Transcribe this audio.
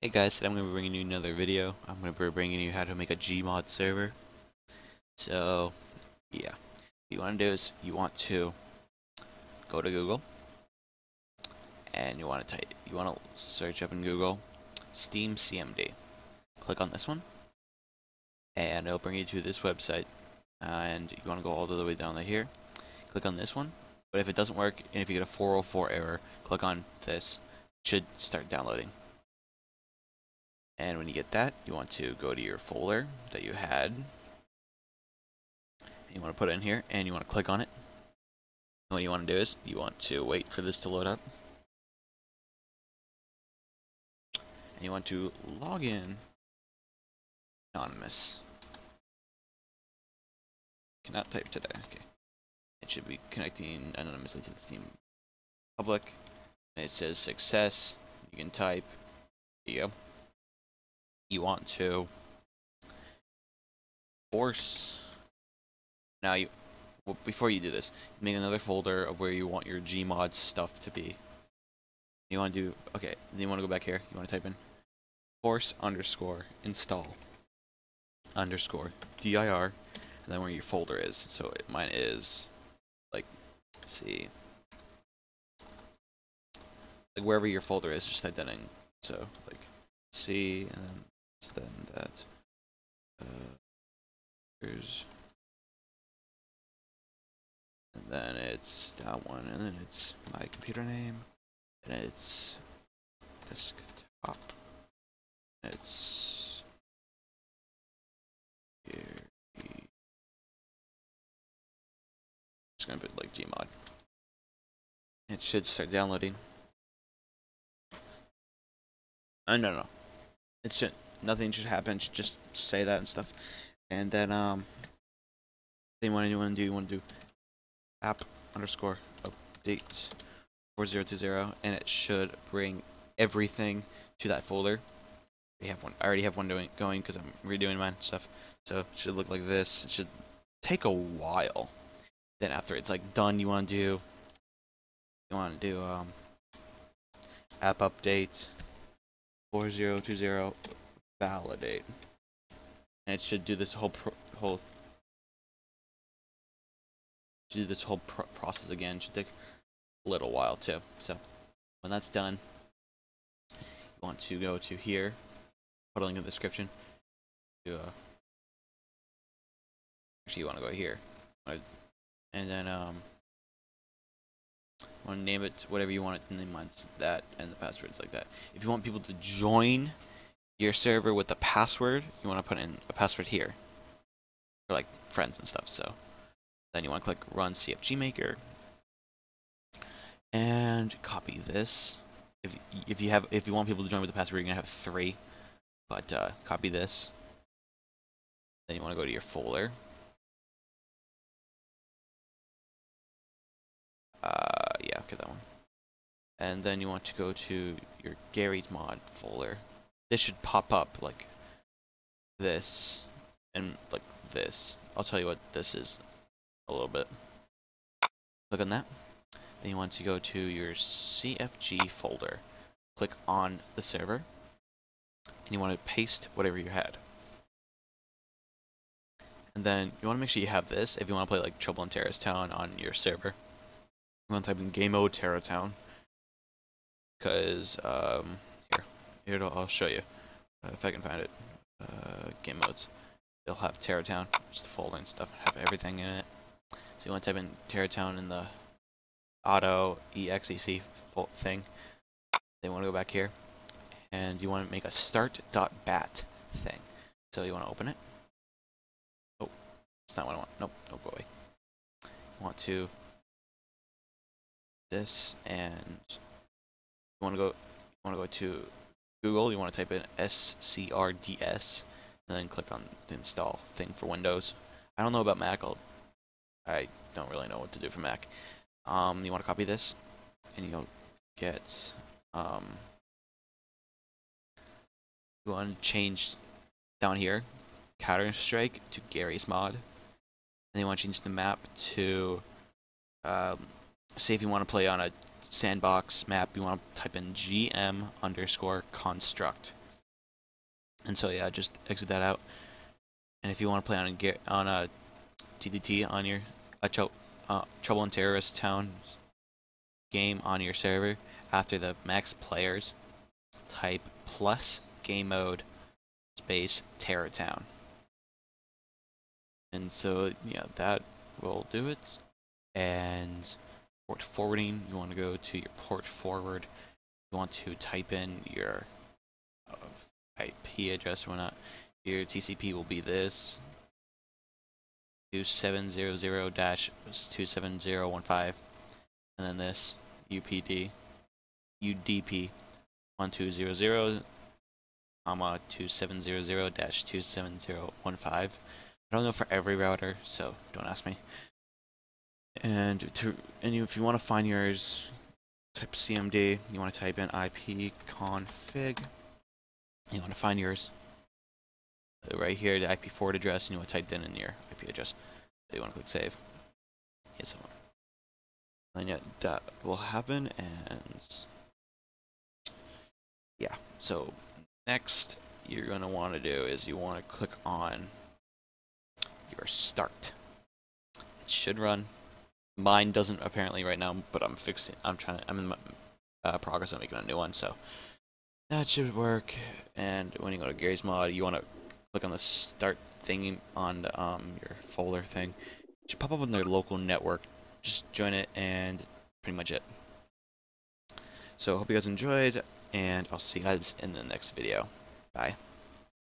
Hey guys, today I'm going to be bringing you another video. I'm going to be bringing you how to make a Gmod server. So, yeah. What you want to do is, you want to go to Google, and you want to type, you want to search up in Google, Steam CMD. Click on this one, and it'll bring you to this website, and you want to go all the way down to here. Click on this one, but if it doesn't work, and if you get a 404 error, click on this. It should start downloading. And when you get that, you want to go to your folder that you had. You want to put it in here, and you want to click on it. And what you want to do is, you want to wait for this to load up. And you want to log in anonymous. Cannot type today. Okay. It should be connecting anonymously to the Steam public. And it says success. You can type. There you go you want to force. Now you well, before you do this make another folder of where you want your gmod stuff to be. You want to do okay then you want to go back here you want to type in force underscore install underscore dir and then where your folder is. So it, mine is like see. Like wherever your folder is just in. So like C and then then that uh, and then it's that one and then it's my computer name and it's desktop it's here. Just gonna put like gmod. It should start downloading. Uh, no no. It should nothing should happen. Should just say that and stuff. And then um, you want to do, you want to do app underscore update 4020, and it should bring everything to that folder. We have one. I already have one doing going because I'm redoing mine stuff. So it should look like this. It should take a while. Then after it's like done, you want to do you want to do um app update 4020 validate. And it should do this whole whole do this whole pr process again. It should take a little while too. So when that's done, you want to go to here, put a link in the description. To uh, actually, you want to go here, and then um, want to name it whatever you want it to name mine's that and the password's like that. If you want people to join your server with a password, you want to put in a password here for like friends and stuff. So then you want to click run CFG maker and copy this. If if you have if you want people to join with the password, you're gonna have three. But uh, copy this. Then you want to go to your folder. Uh, yeah, okay, that one. And then you want to go to your Garry's Mod folder this should pop up like this and like this. I'll tell you what this is a little bit. Click on that. Then you want to go to your CFG folder. Click on the server. And you want to paste whatever you had. And then you want to make sure you have this if you want to play like Trouble in Terrorist Town on your server. You want to type in game mode Terror Town. Because um, here, I'll show you uh, if I can find it. Uh, game modes. They'll have Terror Town, just the folder and stuff, have everything in it. So you want to type in Terror Town in the auto exec thing. They want to go back here, and you want to make a start.bat thing. So you want to open it. Oh, that's not what I want. Nope, no go away. You want to this, and you want to go. You want to go to Google, you want to type in scrds and then click on the install thing for Windows. I don't know about Mac. I'll, I don't really know what to do for Mac. Um, you want to copy this, and you'll get. Um, you want to change down here, Counter Strike to Garry's Mod, and you want to change the map to. Um, say if you want to play on a sandbox map, you want to type in gm underscore construct. And so yeah, just exit that out. And if you want to play on a on a TTT on your tr uh, Trouble in Terrorist Town game on your server, after the max players, type plus game mode space Terror Town. And so yeah, that will do it. And port forwarding, you want to go to your port forward. You want to type in your uh, IP address or whatnot. Your TCP will be this 2700-27015 and then this UPD UDP 1200 comma 2700-27015 I don't know for every router so don't ask me and to and if you want to find yours type cmd you want to type in ipconfig you want to find yours right here, the IP forward address, and you want to type that in your IP address. So you want to click save. Hit somewhere. And yeah, that will happen, and yeah. So next, you're going to want to do is you want to click on your start. It should run. Mine doesn't apparently right now, but I'm fixing. I'm trying. I'm in uh, progress of making a new one, so that should work. And when you go to Garry's Mod, you want to click on the start thing on the, um, your folder thing. It should pop up on their local network. Just join it and pretty much it. So hope you guys enjoyed and I'll see you guys in the next video. Bye.